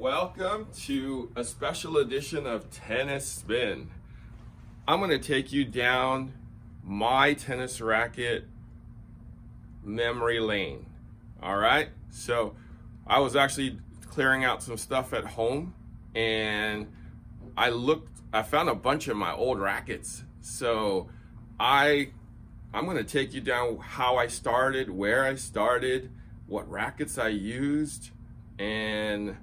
Welcome to a special edition of Tennis Spin. I'm going to take you down my tennis racket memory lane. All right. So I was actually clearing out some stuff at home and I looked, I found a bunch of my old rackets. So I, I'm going to take you down how I started, where I started, what rackets I used, and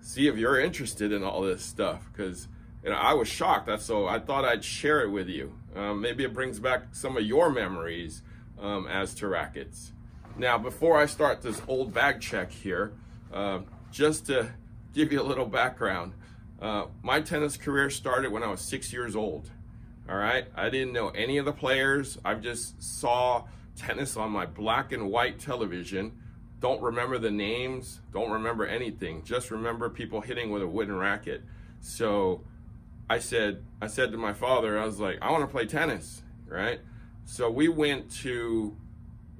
see if you're interested in all this stuff because you know, I was shocked. That's so I thought I'd share it with you. Um, maybe it brings back some of your memories um, as to rackets. Now, before I start this old bag check here, uh, just to give you a little background, uh, my tennis career started when I was six years old. All right, I didn't know any of the players. I just saw tennis on my black and white television don't remember the names, don't remember anything. Just remember people hitting with a wooden racket. So I said, I said to my father, I was like, I want to play tennis, right? So we went to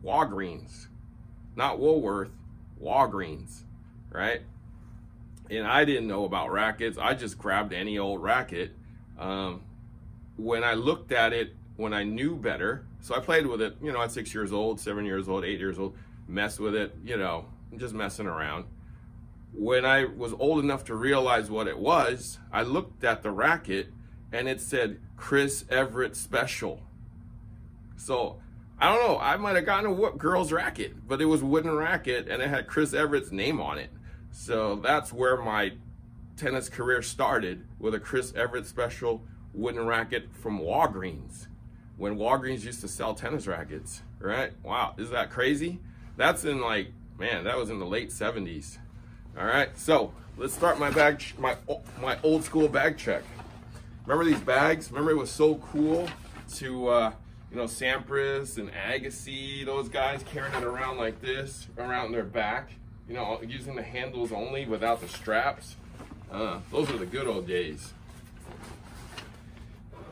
Walgreens, not Woolworth, Walgreens, right? And I didn't know about rackets. I just grabbed any old racket. Um, when I looked at it, when I knew better, so I played with it, you know, at six years old, seven years old, eight years old mess with it, you know, just messing around. When I was old enough to realize what it was, I looked at the racket and it said Chris Evert Special. So I don't know, I might have gotten a girl's racket, but it was wooden racket and it had Chris Evert's name on it. So that's where my tennis career started with a Chris Evert Special wooden racket from Walgreens when Walgreens used to sell tennis rackets, right? Wow, is that crazy? That's in like, man, that was in the late 70s. All right, so let's start my bag, my, my old school bag check. Remember these bags? Remember it was so cool to, uh, you know, Sampras and Agassi, those guys carrying it around like this, around their back, you know, using the handles only without the straps. Uh, those are the good old days.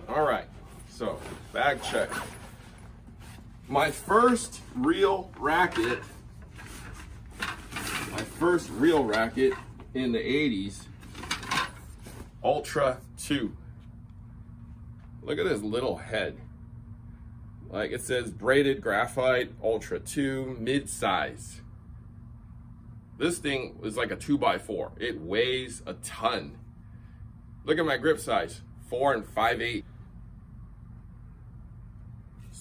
All right, so bag check my first real racket, my first real racket in the 80s, Ultra 2. Look at this little head. Like it says braided graphite Ultra 2 mid-size. This thing is like a 2x4. It weighs a ton. Look at my grip size, 4 and 5 8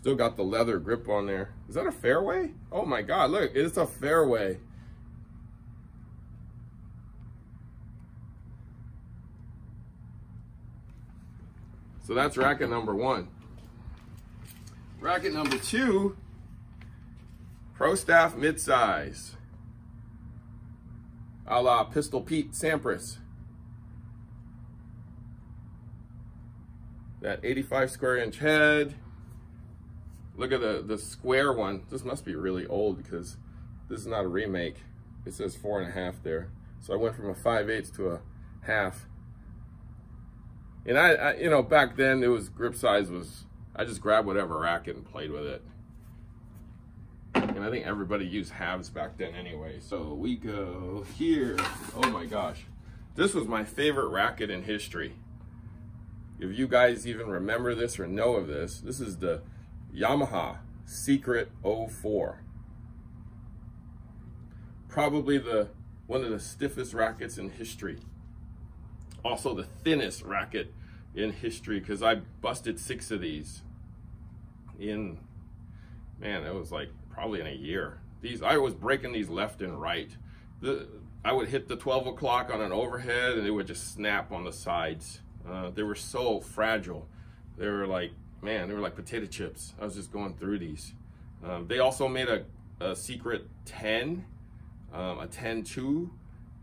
Still got the leather grip on there. Is that a fairway? Oh my God, look, it's a fairway. So that's racket number one. Racket number two, Pro Staff midsize. A la Pistol Pete Sampras. That 85 square inch head, Look at the, the square one. This must be really old because this is not a remake. It says four and a half there. So I went from a 5 eighths to a half. And I, I, you know, back then it was grip size was, I just grabbed whatever racket and played with it. And I think everybody used halves back then anyway. So we go here. Oh my gosh. This was my favorite racket in history. If you guys even remember this or know of this, this is the Yamaha Secret 04. Probably the one of the stiffest rackets in history. Also the thinnest racket in history because I busted six of these in, man, it was like probably in a year. These, I was breaking these left and right. The, I would hit the 12 o'clock on an overhead and it would just snap on the sides. Uh, they were so fragile. They were like man, they were like potato chips. I was just going through these. Um, they also made a, a secret 10, um, a 10-2,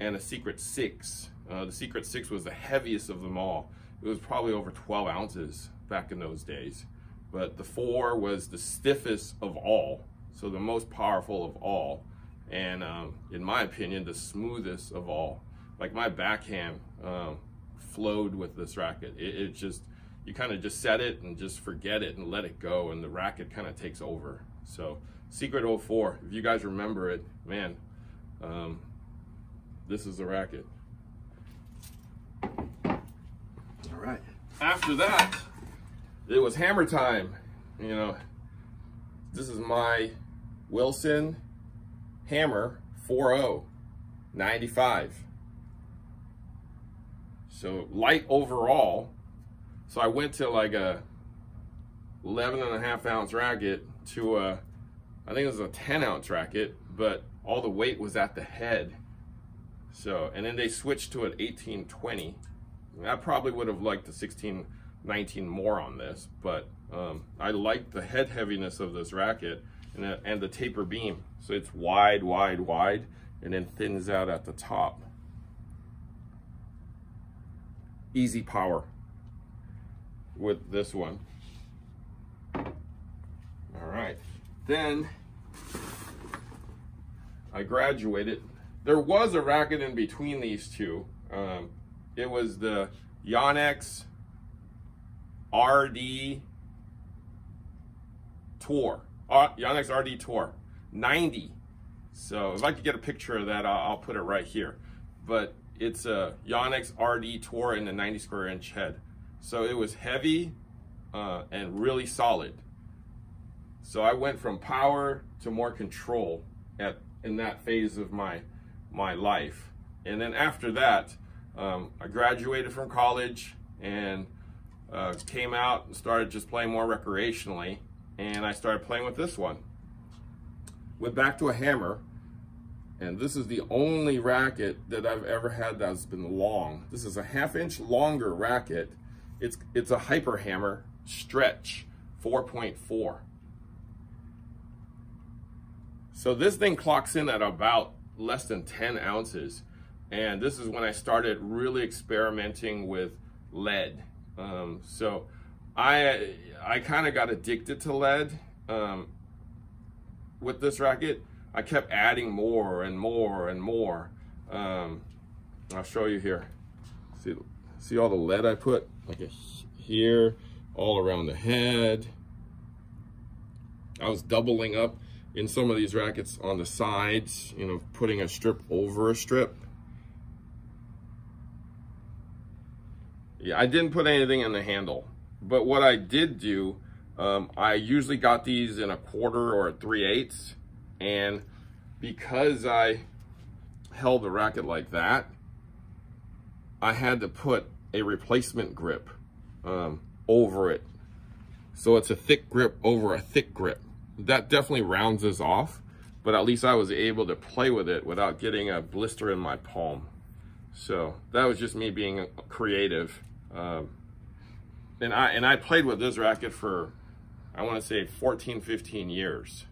and a secret 6. Uh, the secret 6 was the heaviest of them all. It was probably over 12 ounces back in those days. But the 4 was the stiffest of all, so the most powerful of all. And um, in my opinion, the smoothest of all. Like my backhand um, flowed with this racket. It, it just, you kind of just set it and just forget it and let it go and the racket kind of takes over. So Secret 04, if you guys remember it, man, um, this is the racket. All right. After that, it was hammer time. You know, this is my Wilson hammer 4.0, 95. So light overall, so I went to like a 11 and a half ounce racket to a, I think it was a 10 ounce racket, but all the weight was at the head. So, and then they switched to an 1820. I probably would have liked the 16, 19 more on this, but um, I like the head heaviness of this racket and the, and the taper beam. So it's wide, wide, wide, and then thins out at the top. Easy power with this one. All right, then I graduated there was a racket in between these two. Um, it was the Yonex RD Tour. Uh, Yonex RD Tour 90. So if I could get a picture of that, I'll, I'll put it right here. But it's a Yonex RD Tour in the 90 square inch head. So it was heavy uh, and really solid. So I went from power to more control at in that phase of my my life. And then after that, um, I graduated from college and uh, came out and started just playing more recreationally. And I started playing with this one. Went back to a hammer. And this is the only racket that I've ever had that's been long. This is a half inch longer racket. It's, it's a hyper hammer stretch 4.4. So this thing clocks in at about less than 10 ounces. And this is when I started really experimenting with lead. Um, so I, I kind of got addicted to lead um, with this racket. I kept adding more and more and more. Um, I'll show you here. See, see all the lead I put? Like a, here, all around the head. I was doubling up in some of these rackets on the sides, you know, putting a strip over a strip. Yeah, I didn't put anything in the handle, but what I did do, um, I usually got these in a quarter or a 3 eighths, and because I held the racket like that, I had to put a replacement grip um, over it. So it's a thick grip over a thick grip that definitely rounds us off, but at least I was able to play with it without getting a blister in my palm. So that was just me being creative. Um, and I and I played with this racket for, I want to say 14, 15 years.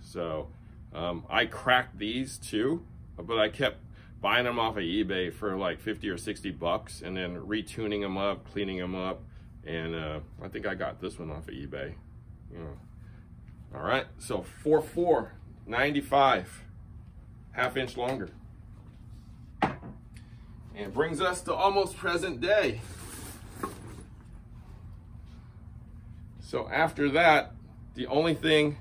So um, I cracked these too, but I kept buying them off of eBay for like 50 or 60 bucks and then retuning them up, cleaning them up. And uh, I think I got this one off of eBay. You know, all right, so 4-4, 95, half inch longer. And brings us to almost present day. So after that, the only thing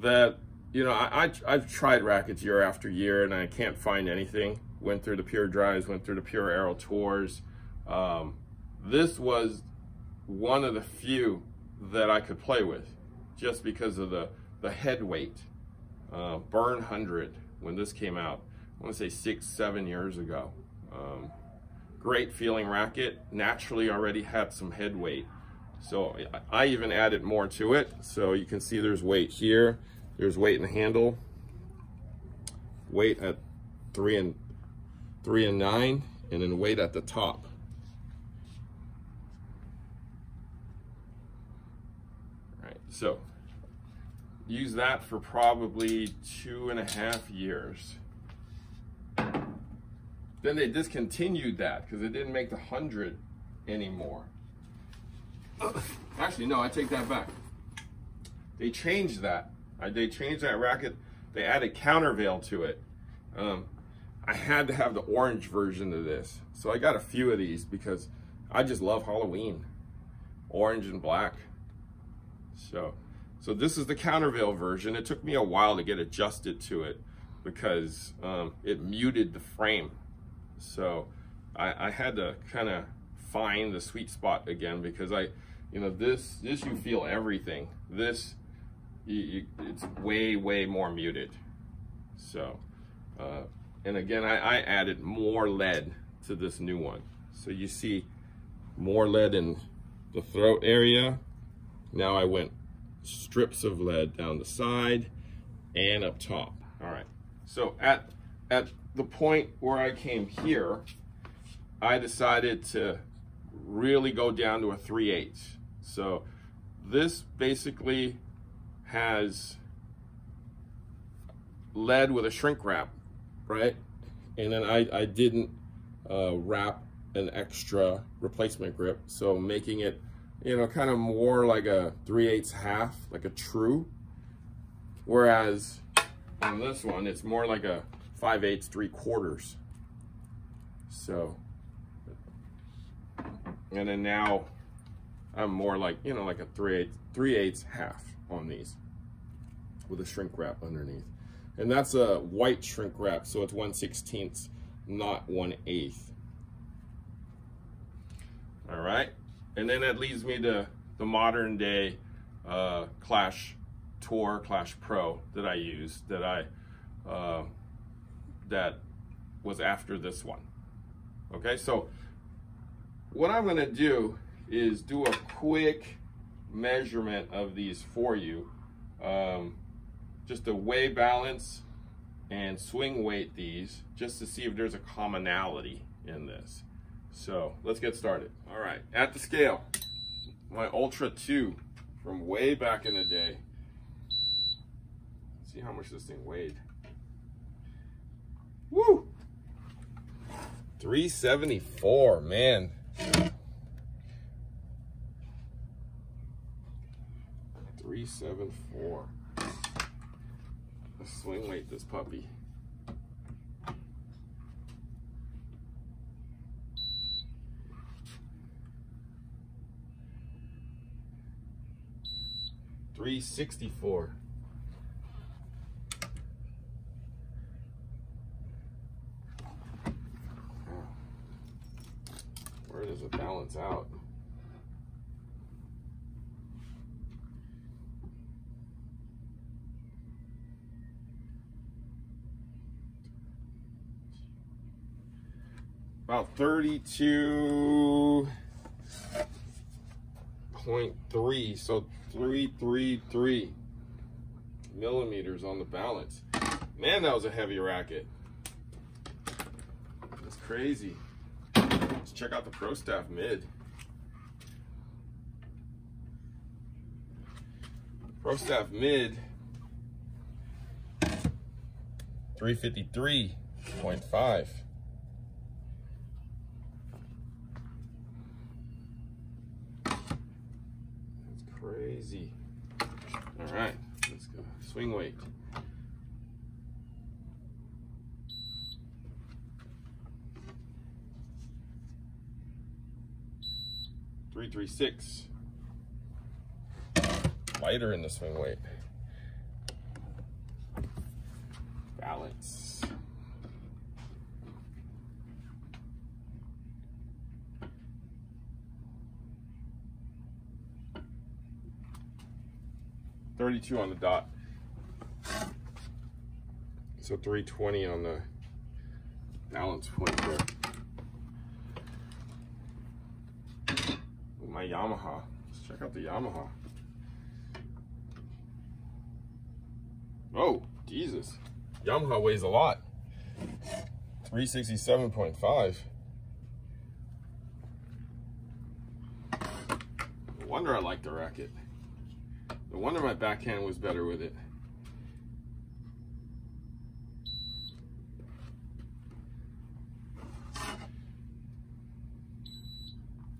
that, you know, I, I, have tried rackets year after year and I can't find anything. Went through the Pure Drives, went through the Pure Aero Tours. Um, this was one of the few that I could play with just because of the, the head weight. Uh, Burn 100, when this came out, I want to say six, seven years ago. Um, great feeling racket, naturally already had some head weight. So I even added more to it. So you can see there's weight here, there's weight in the handle, weight at three and three and nine, and then weight at the top. All right, so use that for probably two and a half years. Then they discontinued that because it didn't make the 100 anymore. Actually, no, I take that back. They changed that. They changed that racket. They added countervail to it. Um, I had to have the orange version of this. So I got a few of these because I just love Halloween. Orange and black. So, so this is the countervail version. It took me a while to get adjusted to it because um, it muted the frame. So I, I had to kind of find the sweet spot again because I, you know, this, this you feel everything. This, you, you, it's way, way more muted. So, uh, and again, I, I added more lead to this new one. So you see more lead in the throat area. Now I went strips of lead down the side and up top. All right. So at, at the point where I came here, I decided to really go down to a 3 8 So this basically has lead with a shrink wrap, right? And then I, I didn't uh, wrap an extra replacement grip. So making it, you know, kind of more like a 3 8 half, like a true. Whereas on this one, it's more like a 5 8 3 quarters. So, and then now I'm more like, you know, like a 3 8 3 8 half on these with a shrink wrap underneath. And that's a white shrink wrap, so it's 1 16th, not 1 8th. All right, and then that leads me to the modern day uh, Clash Tour, Clash Pro that I use, that I, uh, that was after this one. Okay, so what I'm gonna do is do a quick measurement of these for you. Um, just to weigh balance and swing weight these just to see if there's a commonality in this. So let's get started. All right, at the scale, my Ultra 2 from way back in the day. Let's see how much this thing weighed. Woo! 374, man. Three seven four. Let's swing weight this puppy. Three sixty four. Where does it balance out? About 32.3 so 333 millimeters on the balance. Man that was a heavy racket. That's crazy. Let's check out the pro staff mid. Pro staff mid 353.5 All right, let's go. Swing weight. Three, three, six. Lighter in the swing weight. Balance. 32 on the dot. So 320 on the balance point there. my Yamaha. Let's check out the Yamaha. Oh, Jesus. Yamaha weighs a lot. 367.5. No wonder I like the racket. No wonder my backhand was better with it.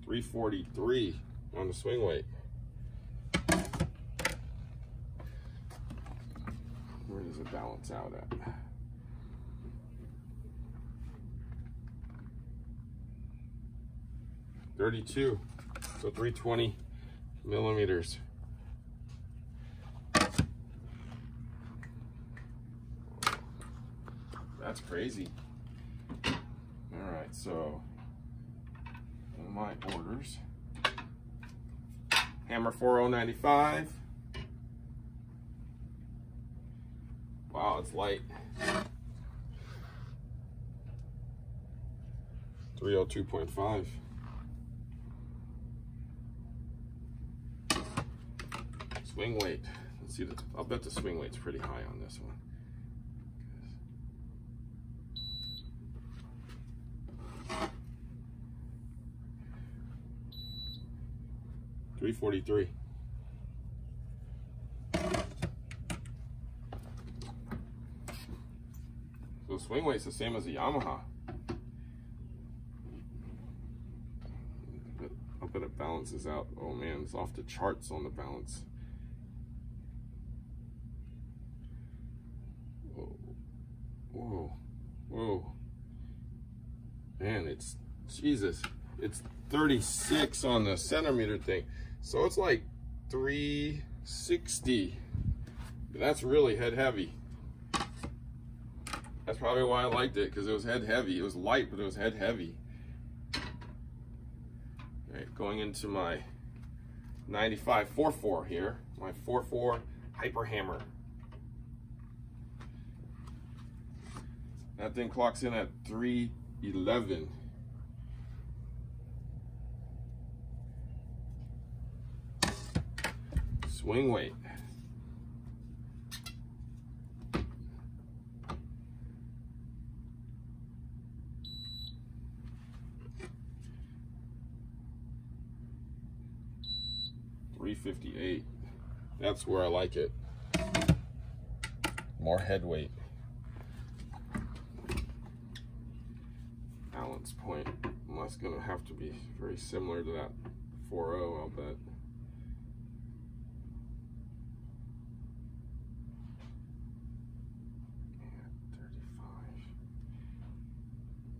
Three forty three on the swing weight. Where does it balance out at? Thirty-two, so three twenty millimeters. That's crazy. All right, so my orders. Hammer 4095. Wow, it's light. 302.5. Swing weight. Let's see, the, I'll bet the swing weight's pretty high on this one. Three forty-three. So swing weight's the same as a Yamaha. But I'll bet it balances out. Oh man, it's off the charts on the balance. Whoa, whoa, whoa. Man, it's, Jesus, it's 36 on the centimeter thing. So it's like 360. That's really head heavy. That's probably why I liked it because it was head heavy. It was light, but it was head heavy. All right, going into my 95 4.4 here, my 4.4 Hyper Hammer. That thing clocks in at 311. Swing weight. Three fifty eight. That's where I like it. More head weight. Balance point. Well, that's gonna have to be very similar to that 4.0, I'll bet.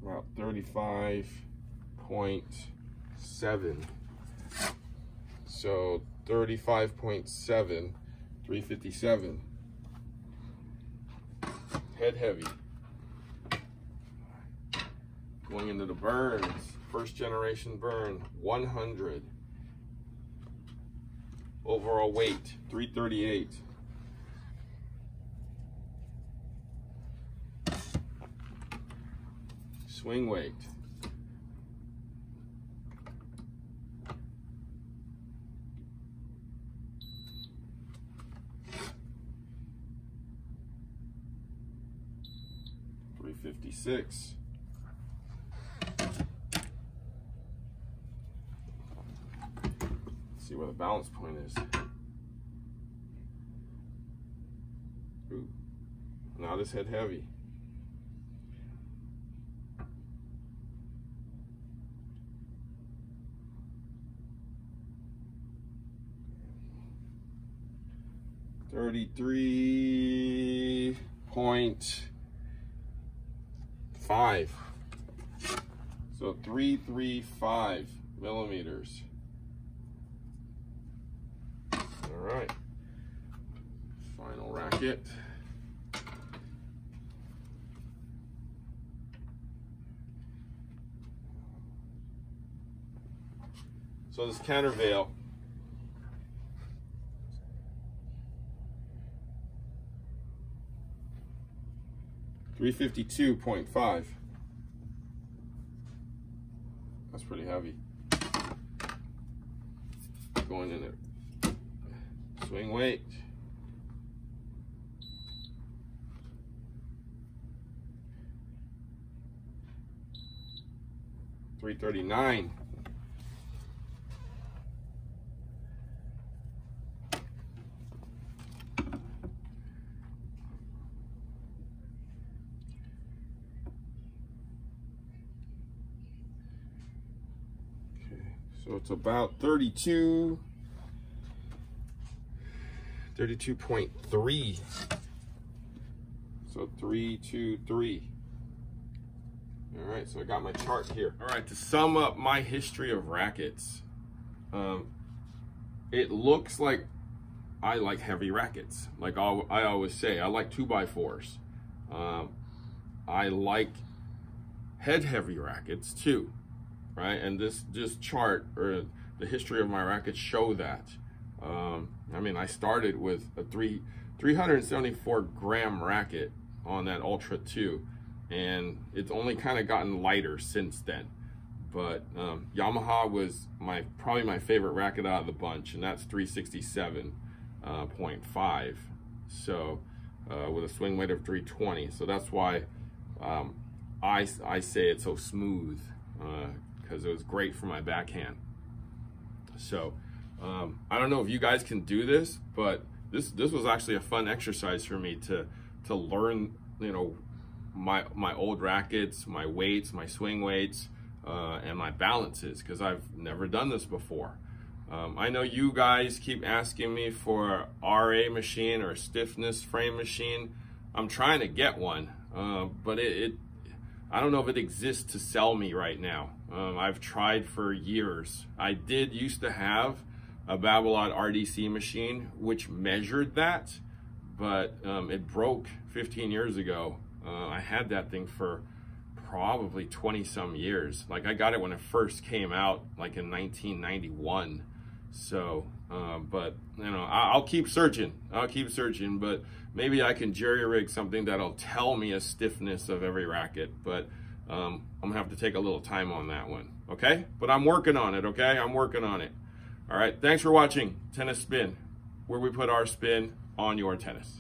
about 35.7. So 35.7, 357. Head heavy. Going into the burns, first generation burn, 100. Overall weight, 338. Swing weight. Three fifty six. See where the balance point is. Ooh. Now this head heavy. Thirty-three point five. So three three five millimeters. All right. Final racket. So this countervail 352.5. That's pretty heavy. Going in there. Swing weight. Three thirty nine. So it's about 32, 32.3. So 323. All right, so I got my chart here. All right, to sum up my history of rackets, um, it looks like I like heavy rackets. Like I always say, I like two by fours. Um, I like head heavy rackets too. Right? And this this chart or the history of my rackets show that. Um, I mean, I started with a three 374 gram racket on that Ultra 2, and it's only kind of gotten lighter since then. But um, Yamaha was my probably my favorite racket out of the bunch, and that's 367.5. Uh, so uh, with a swing weight of 320. So that's why um, I, I say it's so smooth because it was great for my backhand. So um, I don't know if you guys can do this, but this this was actually a fun exercise for me to to learn, you know, my my old rackets, my weights, my swing weights, uh, and my balances because I've never done this before. Um, I know you guys keep asking me for RA machine or stiffness frame machine. I'm trying to get one, uh, but it, it, I don't know if it exists to sell me right now. Um, I've tried for years. I did used to have a Babolat RDC machine, which measured that, but um, it broke 15 years ago. Uh, I had that thing for probably 20 some years. Like I got it when it first came out, like in 1991. So, uh, but you know, I'll keep searching. I'll keep searching, but maybe I can jerry rig something that'll tell me a stiffness of every racket. But um, I'm gonna have to take a little time on that one. Okay, but I'm working on it. Okay, I'm working on it. All right. Thanks for watching Tennis Spin, where we put our spin on your tennis.